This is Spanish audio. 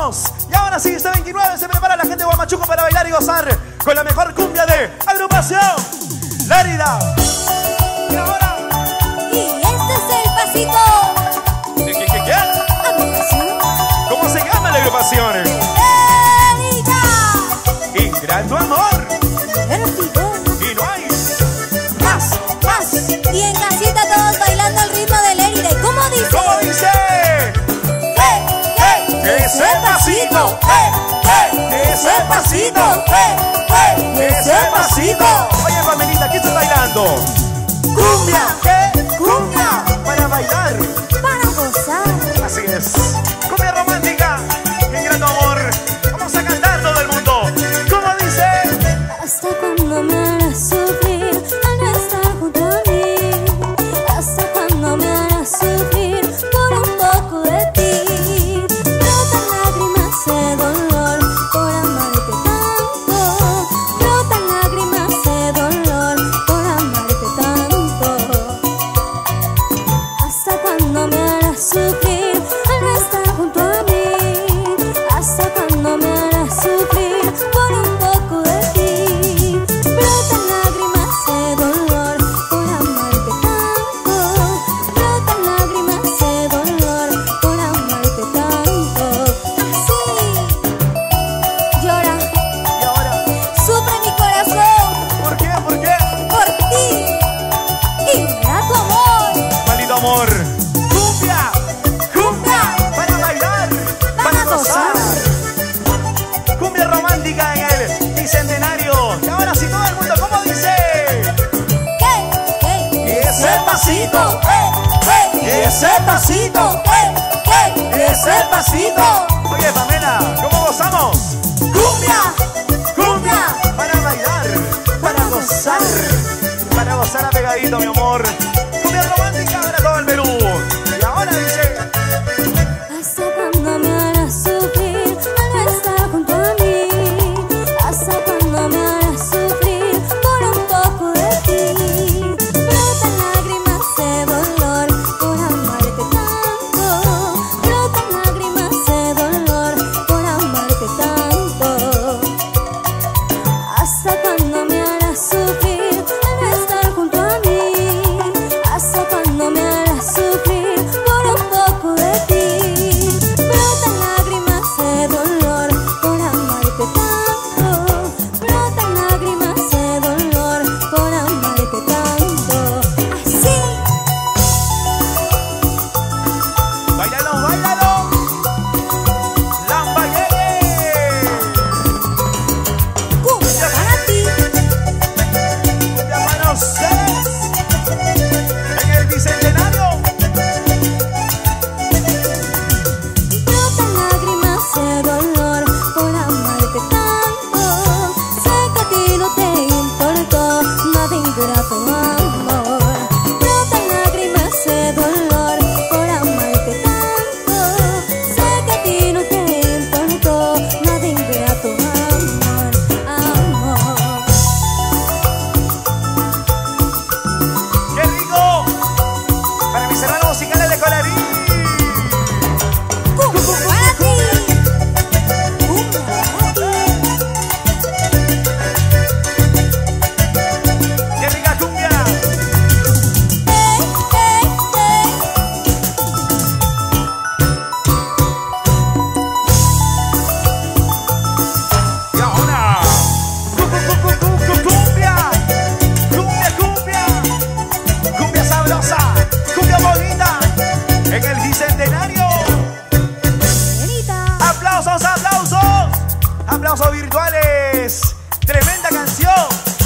vamos. Y ahora sí, este 29 se prepara la gente de Guamachuco para bailar y gozar con la mejor cumbia de agrupación. Lérida. pasito, eh, eh, ese pasito. Oye, familita, ¿quién está bailando? Cumbia. pasito, eh, eh, ese pasito, eh, eh, ese pasito. Oye, Pamela, ¿cómo gozamos? Cumbia, cumbia, para bailar, para gozar, para gozar a pegadito mi amor. Cumbia romántica para todo el Perú. Y ahora dice aplausos, aplausos, aplausos virtuales. Tremenda canción.